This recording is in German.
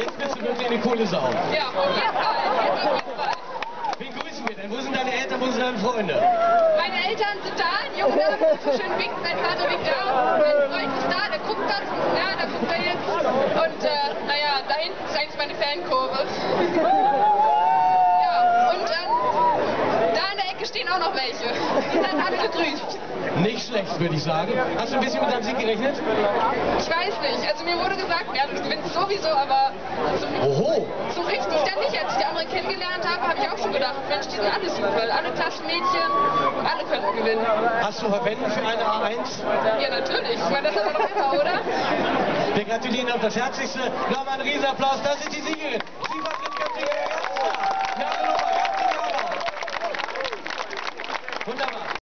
Jetzt bist du wirklich eine coole Sau. Ja, auf jeden Fall. Wen grüßen wir denn? Wo sind deine Eltern, wo sind deine Freunde? Meine Eltern sind da, ein Junge da, so schön winkt, mein Vater winkt da, mein Freund ist da, der guckt das, ja, da guckt er jetzt. Und äh, naja, da hinten ist eigentlich meine Fankurve. Ja, und ähm, da in der Ecke stehen auch noch welche. Die sind alle gegrüßt. Nicht schlecht, würde ich sagen. Hast du ein bisschen mit deinem Sieg gerechnet? Ich weiß nicht, also mir wurde gesagt, ja, du gewinnst sowieso, aber so, Oho! so richtig dann nicht. Als ich die anderen kennengelernt habe, habe ich auch schon gedacht, Mensch, die sind alle super, alle Klassenmädchen, alle könnten gewinnen. Hast du verwendet für eine A1? Ja, natürlich. Ich meine, das hat man doch immer, oder? Wir gratulieren auf das Herzlichste. Nochmal einen Riesenapplaus. Das ist die Siegerin. 혼자만.